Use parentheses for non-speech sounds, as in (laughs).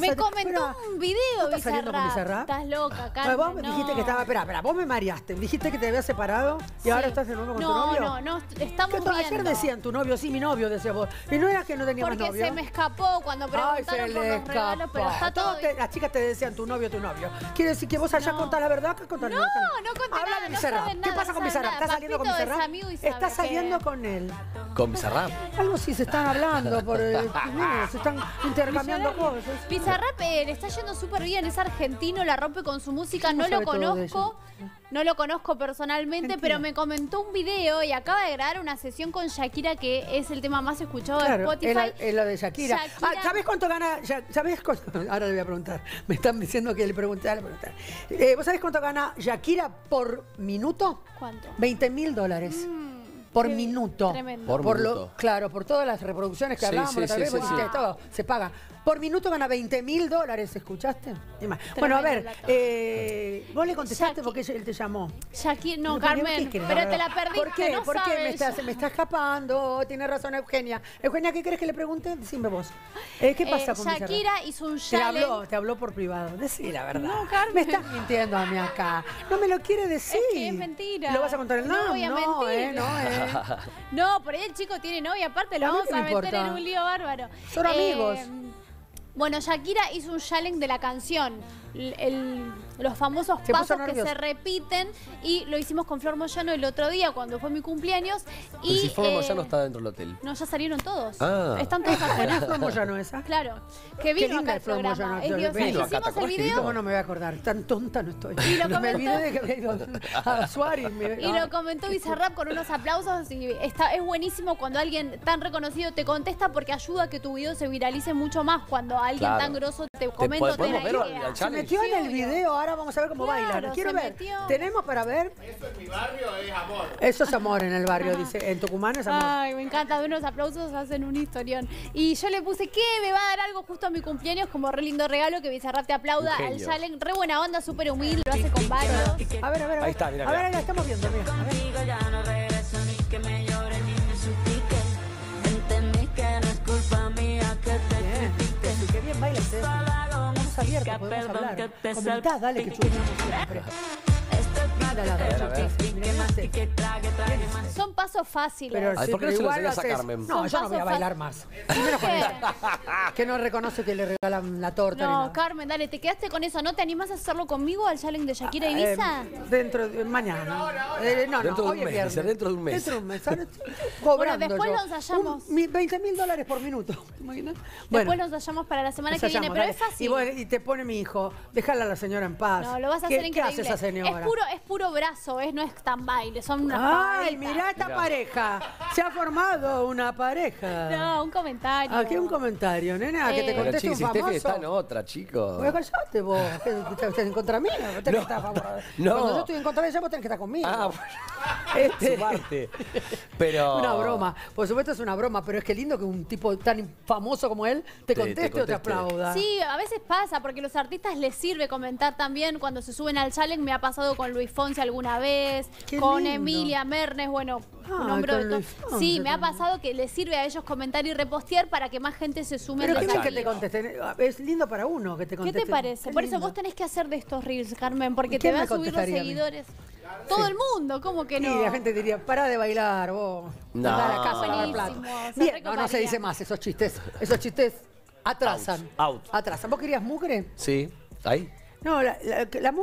Me comentó un video, ¿no estás saliendo con Bizarrap. Estás loca, Ah, Carmen. vos me dijiste no. que estaba. Espera, espera, vos me mareaste. Dijiste que te habías separado y ahora estás de nuevo con no, tu novio. No, no, estamos ¿Qué to- Ayer viendo. decían tu novio, sí, mi novio, decía vos. Y no era que no tenía Porque más novio. se me escapó cuando Ay, preguntaron se por le los regalos, pero está todo te- las chicas te decían tu novio, tu novio. ¿Quiere decir que vos allá No. contás la verdad? ¿Qué contás la No, verdad? no conté Habla nada, de no Bizarrap. ¿Qué nada, pasa no con Bizarrap? ¿Estás saliendo con Bizarrap? ¿Estás que- saliendo con él? Con Bizarrap. Algo sí se están hablando por el... (laughs) no, se están intercambiando cosas. Bizarrap eh, le está yendo súper bien, es argentino, la rompe con su música, ¿Cómo no lo conozco, no lo conozco personalmente, pero me comentó un video y acaba de grabar una sesión con Shakira que es el tema más escuchado de Spotify. es, lo de Shakira. Shakira- Ah, ¿Sabes cuánto gana? Ya- ¿Sabes cuánto? (laughs) Ahora le voy a preguntar. (laughs) Me están diciendo que le pregunté, dale, preguntar. Eh, ¿Vos sabés cuánto gana Shakira por minuto? ¿Cuánto? 20 mil dólares. Por qué minuto. tremendo. Por minuto. claro, por todas las reproducciones que Sí, hablábamos sí, la otra sí, vez, sí, vos sí. dijiste, todo, se paga. Por minuto gana 20 mil dólares, ¿escuchaste? Y más. Bueno, a ver, plata. eh, vos le contestaste porque él te llamó. Shakira, no, pero Carmen, pero te la perdiste, ¿Por qué? no ¿Por qué? sabes. Me está, se me está escapando. Tiene razón Eugenia. Eugenia, ¿qué querés que le pregunte? Decime vos. Eh, ¿Qué pasa Eh, con Bizarrap? Shakira hizo un Te challenge. habló, te habló por privado. Decí la verdad. No, Carmen. Me estás mintiendo a mí acá. No me lo quiere decir. Es que es mentira. ¿Lo vas a contar en No voy a no, mentir. eh, no, eh. (laughs) No, por ahí el chico tiene novia, aparte lo A vamos a me meter importa. en un lío bárbaro. Son amigos. Bueno, Shakira hizo un challenge de la canción. el- los famosos Se pasos que se repiten y lo hicimos con Flor Moyano el otro día cuando fue mi cumpleaños. Pero y, si Flor eh, Moyano está dentro del hotel. No, ya salieron todos. Ah. Están todos afuera. ¿Tenés Flor Moyano esa? Claro, que Qué vino linda acá es Flor programa. Moyano, Es vino acá, ¿te hicimos el video ¿Cómo no me voy a acordar? Tan tonta no estoy. Y lo (laughs) me comentó- olvidé de que había ido a Suárez. me- Y lo comentó Bizarrap con unos aplausos y está, es buenísimo cuando alguien tan reconocido te contesta porque ayuda a que tu video se viralice mucho más cuando alguien Claro. tan grosso te comenta o te podemos ver likea. al- al Se metió en el video, ahora vamos a ver cómo Claro, bailan. Quiero ver. metió. ¿Tenemos para ver? Eso en mi barrio es amor. Eso es amor en el barrio, dice. En Tucumán es amor. Ay, me encanta, de unos aplausos hacen un historión. Y yo le puse que me va a dar algo justo a mi cumpleaños como re lindo regalo que Bizarrap te aplauda al challenge. Re buena onda, súper humilde, lo hace con varios. A ver, a ver, a ver. Ahí está, mira, A ver, ahí la estamos viendo, mira. A ver. Podemos perdón hablar. que te Comentá, dale, que. La verdad. Son pasos fáciles. Pero Ay, ¿por qué no se lo enseñás a. Carmen? No, Son yo no voy a pasos bailar más. Primero con ella. Que no reconoce que le regalan la torta. ni No, nada. Carmen, dale, te quedaste con eso. ¿No te animás a hacerlo conmigo al challenge de Shakira y Visa? Eh, dentro de mañana. Eh, no, Dentro no, de hoy un es mes, viernes. dice, dentro de un mes. Dentro de un mes. (laughs) Cobrando después yo. nos hallamos. Un- mi- 20 mil dólares por minuto. (laughs) ¿Te imaginas? Después nos hallamos para la semana que viene, pero dale. es fácil. Y, bueno, y te pone mi hijo, déjala a la señora en paz. No, lo vas a ¿Qué, hacer increíble. ¿Qué hace esa señora? Es puro, es puro brazo, es, no es tan baile, son unas Ay, mirá esta Mirá. pareja. Se ha formado una pareja. No, un comentario. Aquí un comentario, nena, que te Eh. Pero conteste chicos, un si Steffi famoso. está en otra, chicos. Pues callate vos, que estás en contra mía, vos tenés que No, estar a favor. no. Cuando yo estoy en contra de ella, vos tenés que estar conmigo. Ah, bueno. (laughs) Este- Su parte. Pero. Una broma. Por supuesto es una broma, pero es que lindo que un tipo tan famoso como él te Te- te conteste o te conteste. aplauda. Sí, a veces pasa, porque a los artistas les sirve comentar también cuando se suben al challenge. Me ha pasado con Luis Fonsi alguna vez, Qué con lindo. Emilia Mernes, bueno, Ah, un hombre de todo. Luis Fonsi Sí, me ha pasado que les sirve a ellos comentar y repostear para que más gente se sume Pero al qué bien que challenge. te contesten. Es lindo para uno que te ¿Qué contesten. te parece? Qué Por eso vos tenés que hacer de estos reels, Carmen, porque ¿Y te va a subir los seguidores. Todo el mundo, ¿cómo que no? Y la gente diría, para de bailar vos. No. La casa Bien, no, no se dice más esos chistes. Esos chistes atrasan. Out, out. Atrasan. ¿Vos querías mugre? Sí, ahí. No, la, la, la mugre